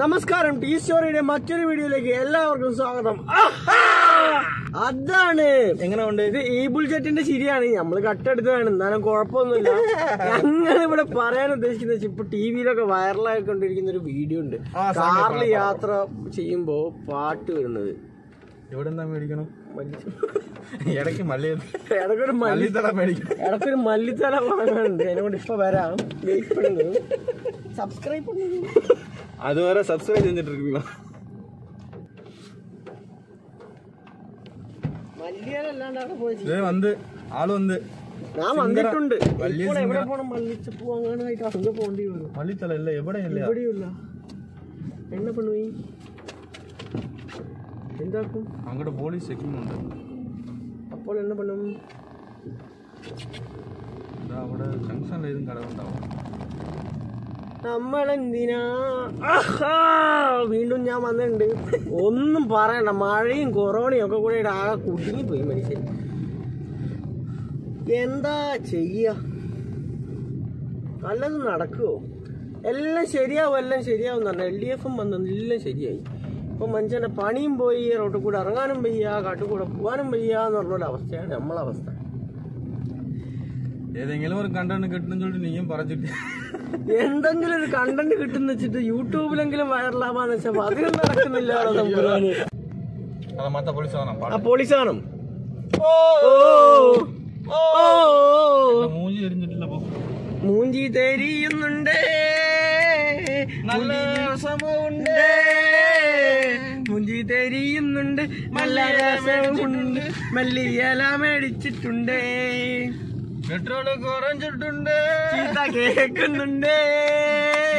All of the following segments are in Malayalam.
നമസ്കാരം ടീ സ്റ്റോറിയുടെ മറ്റൊരു വീഡിയോയിലേക്ക് എല്ലാവർക്കും സ്വാഗതം. അതാണ്. എങ്ങനെ ഉണ്ട്? ഇത് ഈ ബുൾജെറ്റിന്റെ ശരിയാണ്. നമ്മൾ കട്ടെടുത്തതാണ് എന്നാലും കുഴപ്പമൊന്നുമില്ല. ഞങ്ങൾ ഇവിടെ പറയാൻ ഉദ്ദേശിക്കുന്നത് ഇപ്പൊ ടി വിയിലൊക്കെ വൈറലായിക്കൊണ്ടിരിക്കുന്ന ഒരു വീഡിയോ ഉണ്ട്. കാറിൽ യാത്ര ചെയ്യുമ്പോ പാട്ട് വരുന്നത്. എവിടെ എന്താ മേടിക്കണം ഇടയ്ക്ക് മല്ലി ഇടക്കൊരു മല്ലി മല്ലിത്തല മേടിക്കണം. ഇടക്കൊരു മല്ലിത്തല വാങ്ങാനുണ്ട്. അതിനോട് ഇപ്പൊ വരാം. വെയിറ്റ് பண்ணுங்க സബ്സ്ക്രൈബ് பண்ணுங்க അതുവരെ സബ്സ്ക്രൈബ് ചെയ്തിട്ട് இருக்கீங்களா മല്ലിയാല അല്ലാണ്ട് അവിടെ പോയി ഇത് വന്ന് ആള് വന്ന് ഞാൻ വന്നിട്ടുണ്ട് വലിയ ഇപ്പോൾ എവിടെ സിംഗറ. പോണം മല്ലിച്ചപ്പ് വാങ്ങാനായിട്ട് അങ്ങ് പോകേണ്ടി വരും മല്ലിത്തല ഇല്ല എവിടെ ഇല്ല ഇവിടെയില്ല എണ്ണ പണുവി എന്താക്കും അങ്ങോട്ട് പോലീസ് ചെക്കിംഗ് ഉണ്ട് അപ്പോൾ എണ്ണ പണും ഇതാ അവിടെ ജംഗ്ഷനിൽ ഏതും കട ഉണ്ടാവും നമ്മളെന്തിനാ! വീണ്ടും ഞാൻ വന്നിട്ടുണ്ട്. ഒന്നും പറയണ്ട മഴയും കൊറോണയും ഒക്കെ കൂടെ ആകെ കുടുങ്ങിപ്പോയി മനുഷ്യൻ. എന്താ ചെയ്യ? നല്ലത് നടക്കുവോ? എല്ലാം ശരിയാവും എല്ലാം ശരിയാവും എന്ന് പറഞ്ഞാൽ എൽ ഡി എഫും വന്നു എല്ലാം ശരിയായി. ഇപ്പൊ മനുഷ്യന്റെ പണിയും പോയി റോട്ടിൽ കൂടെ ഇറങ്ങാനും വയ്യ കാട്ടിൽ കൂടെ പോകാനും വയ്യ എന്ന് പറഞ്ഞൊരു അവസ്ഥയാണ് നമ്മളെ അവസ്ഥ ഏതെങ്കിലും ഒരു കണ്ടന്റ് കിട്ടുന്ന ചൊല്ലി നീയും പറഞ്ഞിട്ട്. എന്തെങ്കിലും ഒരു കണ്ടന്റ് കിട്ടുന്ന വെച്ചിട്ട് യൂട്യൂബിലെങ്കിലും വൈറലാവാന്ന് വെച്ചാൽ അധികം നടക്കുന്നില്ല ആ കാണും മൂഞ്ചി തെരിയുന്നുണ്ട്. നല്ല രസമുണ്ട്. മുഞ്ചി തെരിയുന്നുണ്ട്. നല്ല രസമുണ്ട്. മല്ലിയല മേടിച്ചിട്ടുണ്ട്. പെട്രോൾ കുറഞ്ഞിട്ടുണ്ട്. കേക്കുന്നുണ്ട്.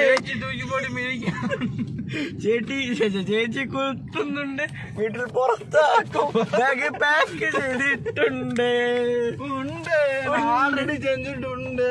ചേച്ചി തൂക്കിപ്പോടി മേടിക്കാം ചേട്ടി ചേച്ചി കുത്തുന്നുണ്ട്. വീട്ടിൽ പുറത്താക്കും. പാക്ക് ചെയ്തിട്ടുണ്ട്. ഉണ്ട്. ആൾറെഡി ചെഞ്ചിട്ടുണ്ട്